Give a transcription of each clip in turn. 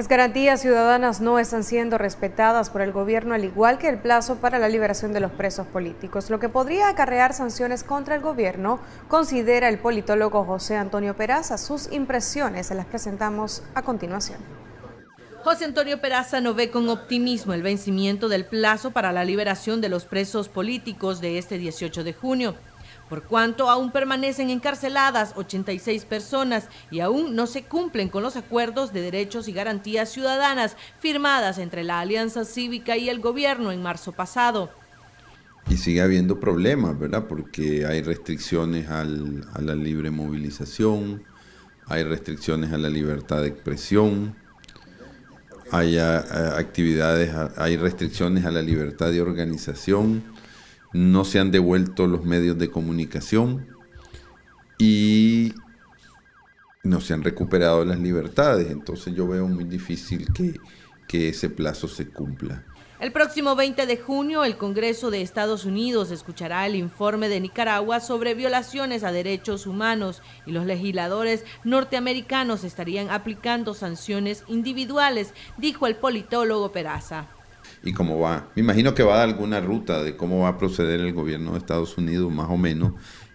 Las garantías ciudadanas no están siendo respetadas por el gobierno, al igual que el plazo para la liberación de los presos políticos, lo que podría acarrear sanciones contra el gobierno, considera el politólogo José Antonio Peraza. Sus impresiones se las presentamos a continuación. José Antonio Peraza no ve con optimismo el vencimiento del plazo para la liberación de los presos políticos de este 18 de junio por cuanto aún permanecen encarceladas 86 personas y aún no se cumplen con los acuerdos de derechos y garantías ciudadanas firmadas entre la Alianza Cívica y el gobierno en marzo pasado. Y sigue habiendo problemas, ¿verdad? Porque hay restricciones a la libre movilización, hay restricciones a la libertad de expresión, hay actividades, hay restricciones a la libertad de organización, no se han devuelto los medios de comunicación y no se han recuperado las libertades. Entonces yo veo muy difícil que, que ese plazo se cumpla. El próximo 20 de junio, el Congreso de Estados Unidos escuchará el informe de Nicaragua sobre violaciones a derechos humanos y los legisladores norteamericanos estarían aplicando sanciones individuales, dijo el politólogo Peraza y cómo va. Me imagino que va a dar alguna ruta de cómo va a proceder el gobierno de Estados Unidos, más o menos,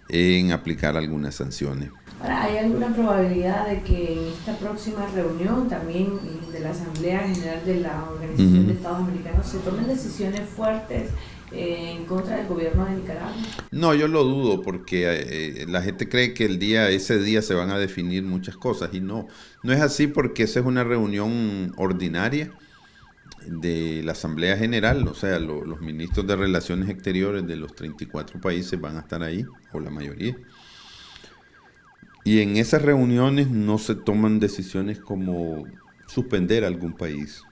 en aplicar algunas sanciones. ¿hay alguna probabilidad de que en esta próxima reunión también de la Asamblea General de la Organización de Estados Americanos se tomen decisiones fuertes eh, en contra del gobierno de Nicaragua? No, yo lo dudo porque eh, la gente cree que el día, ese día se van a definir muchas cosas y no, no es así porque esa es una reunión ordinaria de la Asamblea General, o sea, los ministros de Relaciones Exteriores de los 34 países van a estar ahí, o la mayoría. Y en esas reuniones no se toman decisiones como suspender algún país,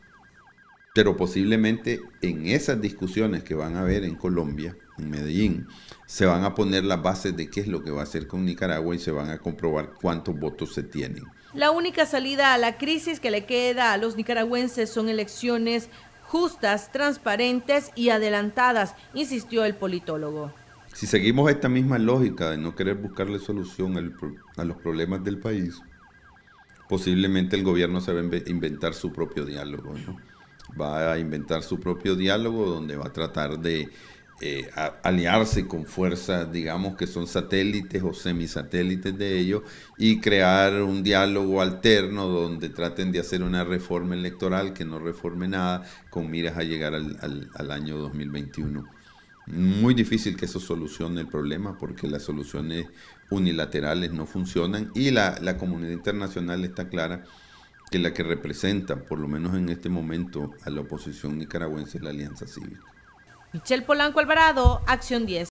pero posiblemente en esas discusiones que van a haber en Colombia, en Medellín, se van a poner las bases de qué es lo que va a hacer con Nicaragua y se van a comprobar cuántos votos se tienen. La única salida a la crisis que le queda a los nicaragüenses son elecciones justas, transparentes y adelantadas, insistió el politólogo. Si seguimos esta misma lógica de no querer buscarle solución a los problemas del país, posiblemente el gobierno se va a inventar su propio diálogo, ¿no? Va a inventar su propio diálogo donde va a tratar de eh, aliarse con fuerzas, digamos, que son satélites o semisatélites de ellos y crear un diálogo alterno donde traten de hacer una reforma electoral que no reforme nada con miras a llegar al, al año 2021. Muy difícil que eso solucione el problema porque las soluciones unilaterales no funcionan y la, la comunidad internacional está clara que la que representa, por lo menos en este momento, a la oposición nicaragüense es la Alianza Cívica. Michelle Polanco Alvarado, Acción 10.